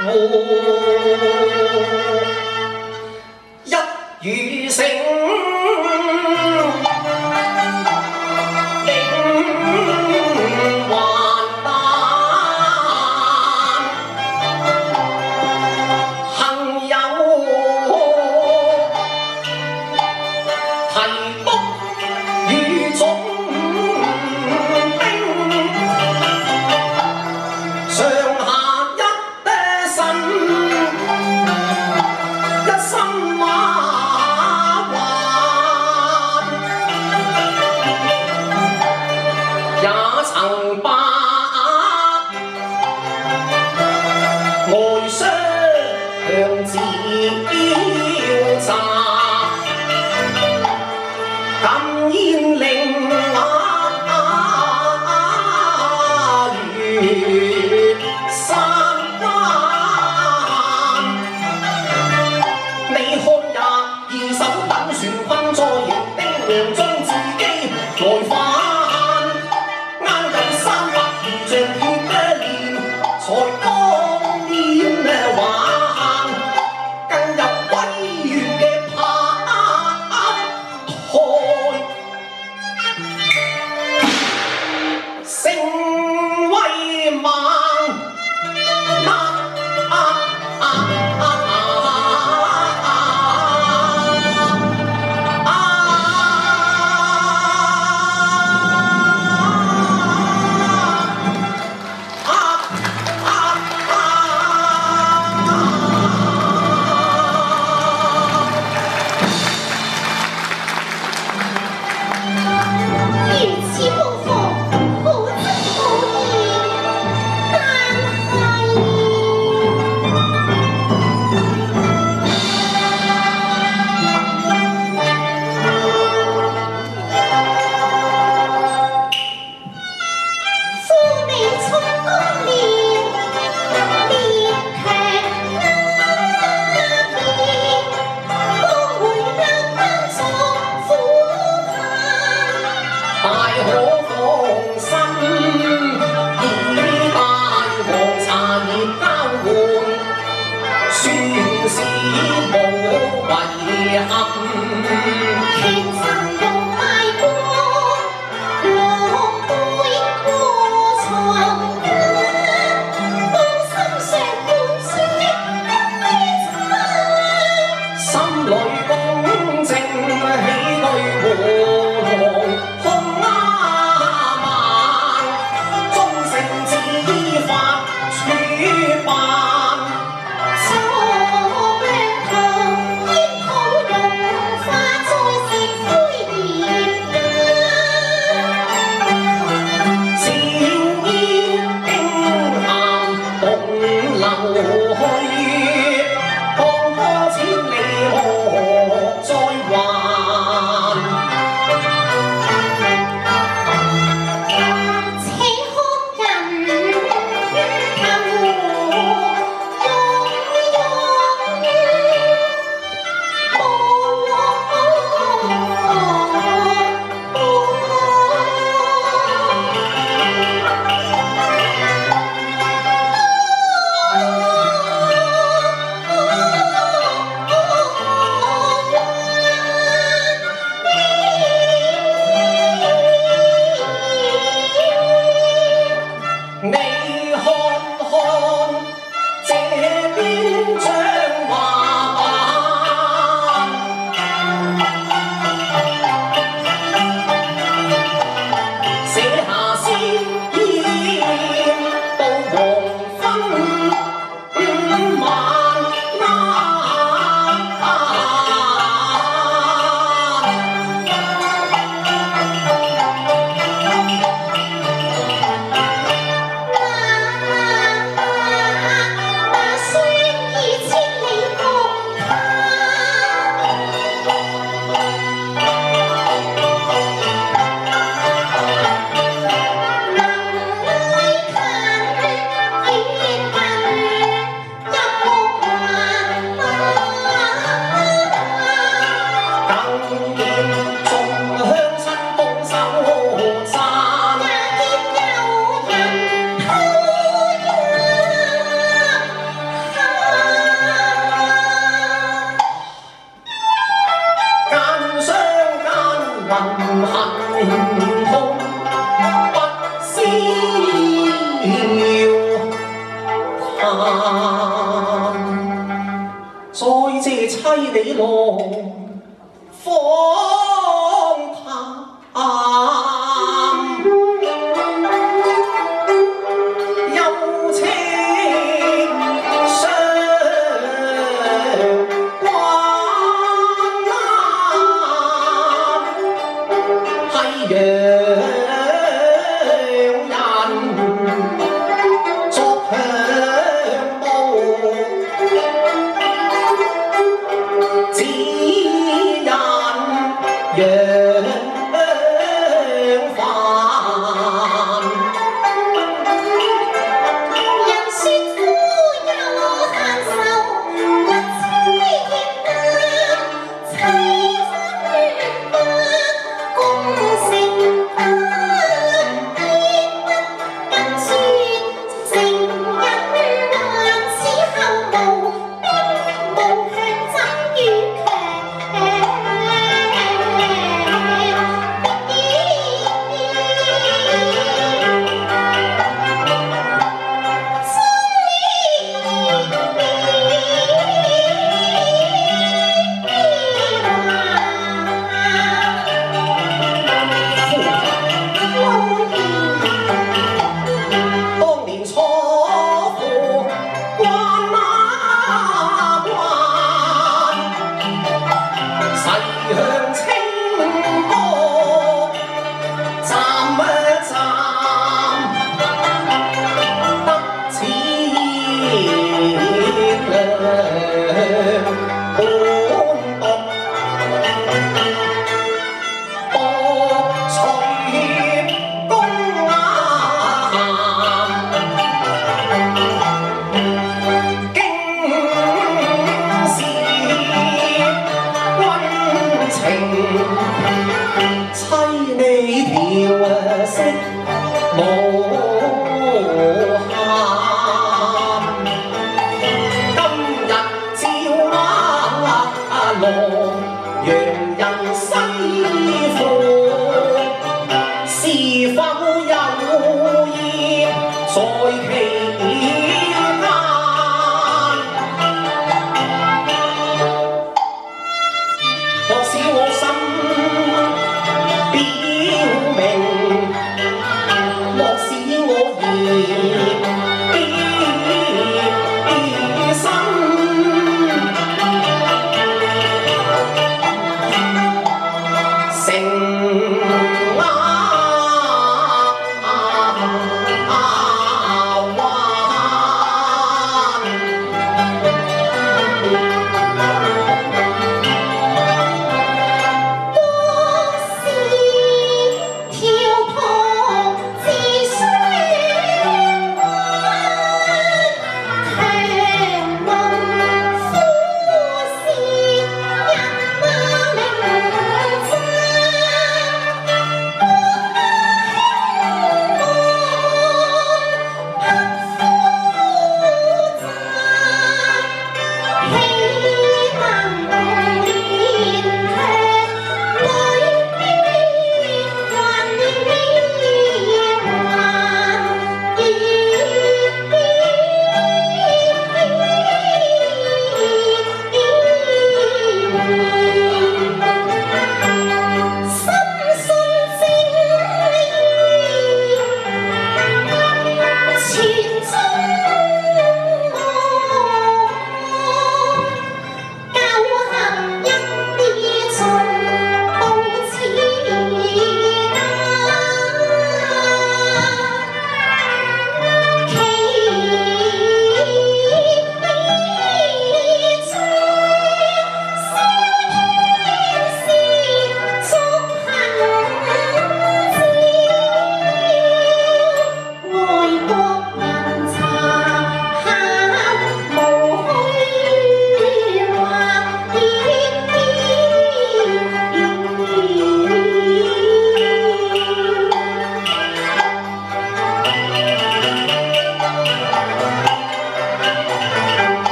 我，一语成。Thank you. Name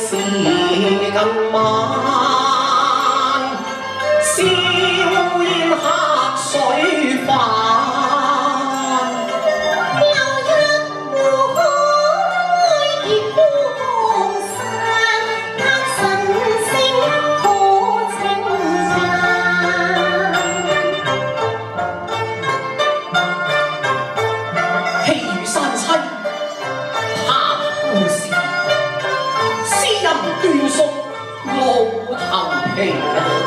xin không bỏ Hey.